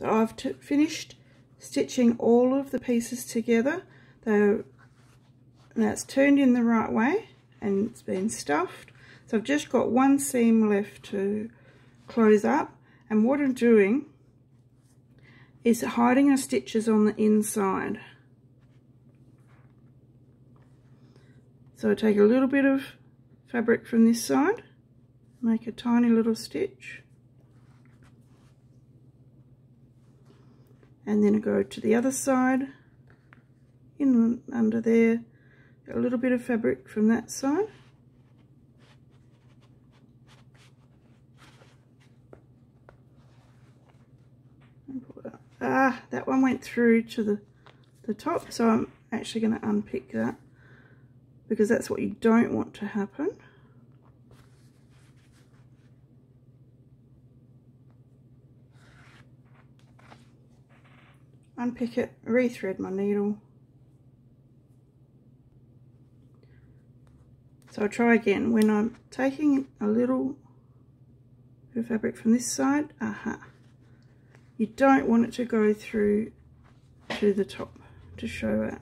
So I've finished stitching all of the pieces together. They're, turned in the right way and it's been stuffed. So I've just got one seam left to close up and what I'm doing is hiding the stitches on the inside. So I take a little bit of fabric from this side, make a tiny little stitch, and then go to the other side, in under there, a little bit of fabric from that side, ah that one went through to the the top so I'm actually going to unpick that because that's what you don't want to happen unpick it rethread my needle so I'll try again when I'm taking a little bit of fabric from this side aha uh -huh. You don't want it to go through to the top to show it.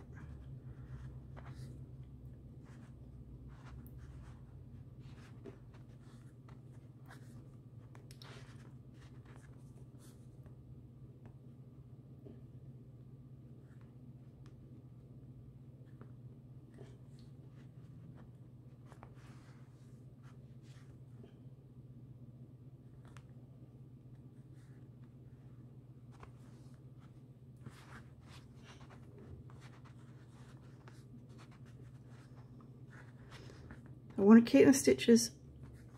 I want to keep the stitches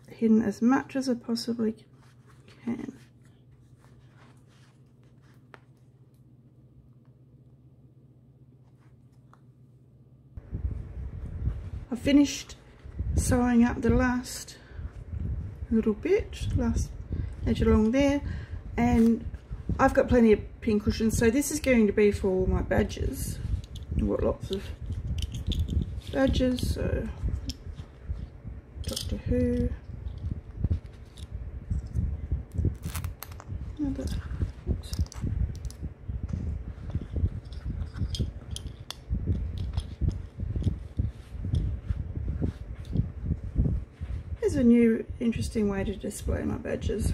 hidden as much as I possibly can. I finished sewing up the last little bit, last edge along there, and I've got plenty of pin cushions, so this is going to be for all my badges. I've got lots of badges, so Another. Here's a new interesting way to display my badges.